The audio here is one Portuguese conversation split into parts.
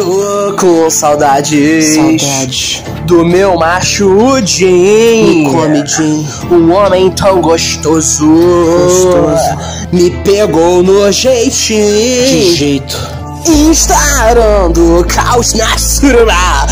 Tô com saudades. Saudade. Do meu macho Jim. Me come, Jim. Um homem tão gostoso. Gostoso. Me pegou no jeitinho. De jeito. Instarando caos na surra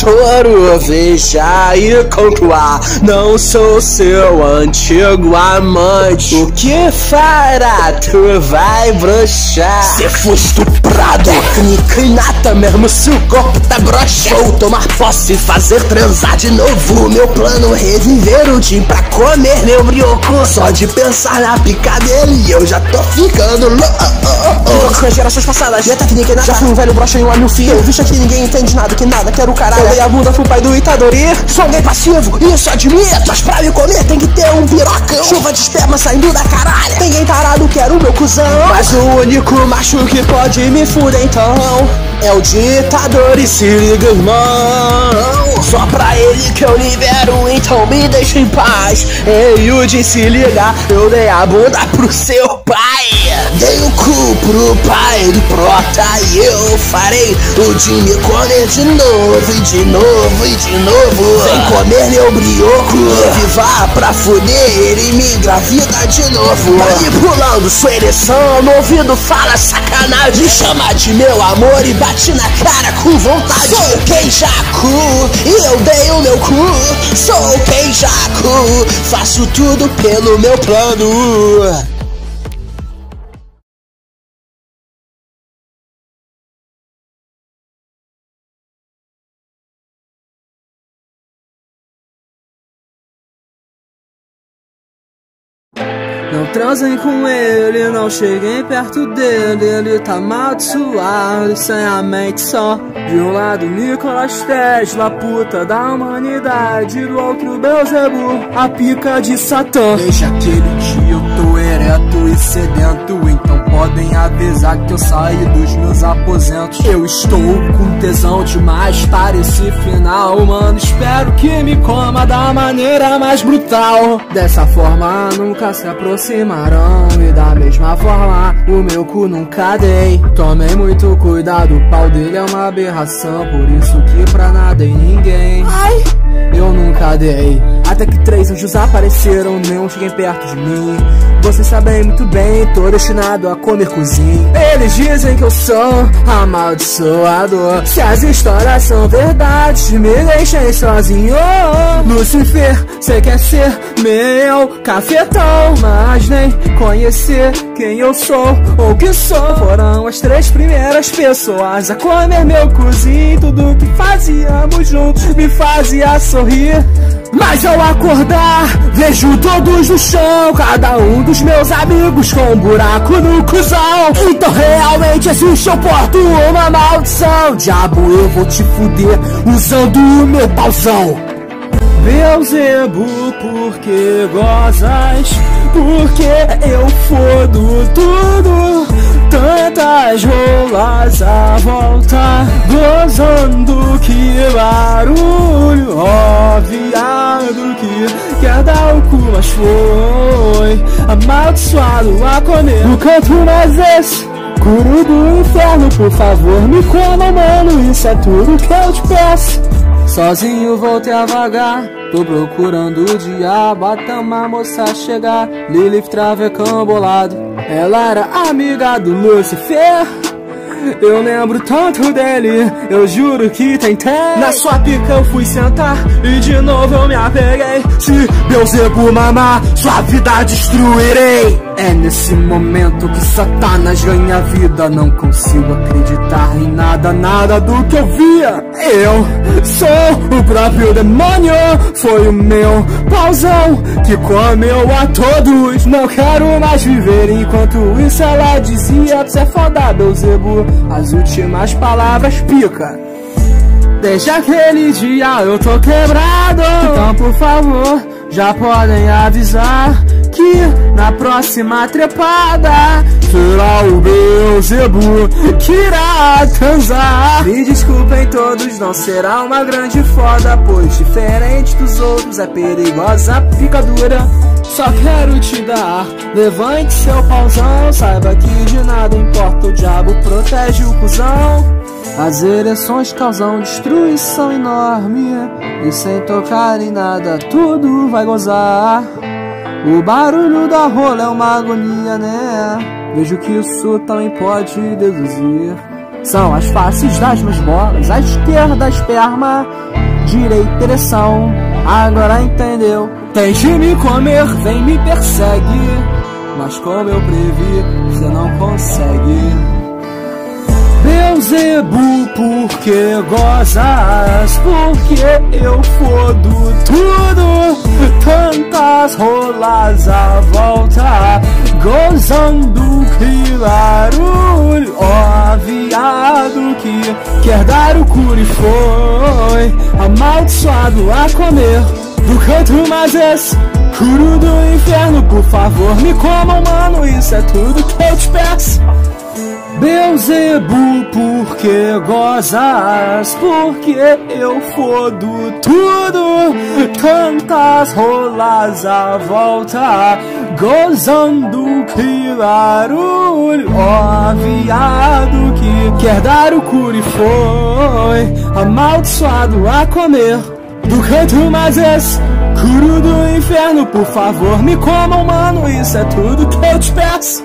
Satoru, veja e conclua Não sou seu antigo amante. O que fará? Tu vai broxar. Se for estuprado. Técnica inata mesmo se o corpo tá broxa. Vou tomar posse e fazer transar de novo. Meu plano é reviver o Jim pra comer meu brioco Só de pensar na pica dele eu já tô ficando louco. Nas gerações passadas, já técnica nada. Já fui um velho broxa e um anil fio. Eu visto que ninguém entende nada, que nada, quero caralho. Dei a bunda pro pai do Itadori. Sou gay passivo, isso admito. Mas pra me comer tem que ter um pirocão. Chuva de esperma saindo da caralho. Ninguém tarado, quero o meu cuzão. Mas o único macho que pode me fuder então É o ditador e se liga irmão. Só pra ele que eu libero, então me deixa em paz. Ei, de se ligar, eu dei a bunda pro seu pai Dei o cu pro pai do prota e eu farei o de me comer de novo e de novo e de novo. Sem comer meu brioco, vivar pra fuder ele me engravida de novo. Manipulando sua ereção, no ouvido fala sacanagem. Me chama de meu amor e bate na cara com vontade. Sou Kenjaku e eu dei o meu cu. Sou Kenjaku, faço tudo pelo meu plano transem com ele, não cheguem perto dele. Ele tá amaldiçoado, sem a mente só. De um lado, Nicolas Tesla, puta da humanidade. Do outro, Belzebu, a pica de Satã. Desde aquele dia eu tô ereto e sedento Então podem avisar que eu saí dos meus aposentos. Eu estou com tesão demais para esse final Mano, espero que me coma da maneira mais brutal. Dessa forma nunca se aproximarão. E da mesma forma o meu cu nunca dei. Tomei muito cuidado, o pau dele é uma aberração. Por isso que pra nada e ninguém. Ai, eu nunca dei Até que três anjos apareceram, não cheguem perto de mim. Vocês sabem muito bem, tô destinado a comer cozinho Eles dizem que eu sou amaldiçoado Se as histórias são verdades, me deixem sozinho. Lucifer, cê quer ser meu cafetão Mas nem conhecer quem eu sou ou que sou. Foram as três primeiras pessoas a comer meu cozinho. Tudo que fazíamos juntos me fazia sorrir mas ao acordar, vejo todos no chão Cada um dos meus amigos com um buraco no cuzão Então realmente existe, eu porto uma maldição. Diabo, eu vou te fuder usando o meu pauzão. Beuzebu, porque gozas? Porque eu fodo tudo? Tantas rolas à volta Gozando que barulho Ó viado que quer dar o cu Mas foi amaldiçoado a comer. No canto mais esse Curo do inferno, por favor me coma, mano Isso é tudo que eu te peço. Sozinho voltei a vagar Tô procurando o diabo até uma moça chegar. Lilith travecão bolado Ela era amiga do Lucifer eu lembro tanto dele, eu juro que tentei. Na sua pica eu fui sentar e de novo eu me apeguei. Se Beuzebu mamar, sua vida destruirei. É nesse momento que Satanás ganha vida. Não consigo acreditar em nada, nada do que eu via. Eu sou o próprio demônio Foi o meu pauzão que comeu a todos. Não quero mais viver enquanto isso ela dizia Você é foda, Beuzebu as últimas palavras pica. Desde aquele dia eu tô quebrado. Então, por favor, já podem avisar que na próxima trepada será o Beuzebu que irá transar. Me desculpem todos, não será uma grande foda, pois diferente dos outros é perigosa picadura. Só quero te dar, levante seu pauzão, saiba que de nada importa, o diabo protege o cuzão. As ereções causam destruição enorme. E sem tocar em nada tudo vai gozar. O barulho da rola é uma agonia, né? Vejo que isso também pode deduzir. São as faces das minhas bolas. A esquerda esperma, direita ereção Agora entendeu? Tens de me comer, vem me persegue Mas como eu previ, você não consegue. Beuzebu, porque gozas, porque eu fodo tudo. Tantas rolas à volta, gozando que barulho. Ó, oh, viado que quer dar o curi foi amaldiçoado a comer do canto, mas esse curo do inferno, por favor, me comam, mano. Isso é tudo que eu te peço. Beuzebu, porque gozas, porque eu fodo tudo. Tantas rolas à volta, gozando que barulho. Ó, oh, viado que quer dar o curi foi amaldiçoado a comer. Do canto mais esse curo do inferno, por favor, me comam, mano. Isso é tudo que eu te peço.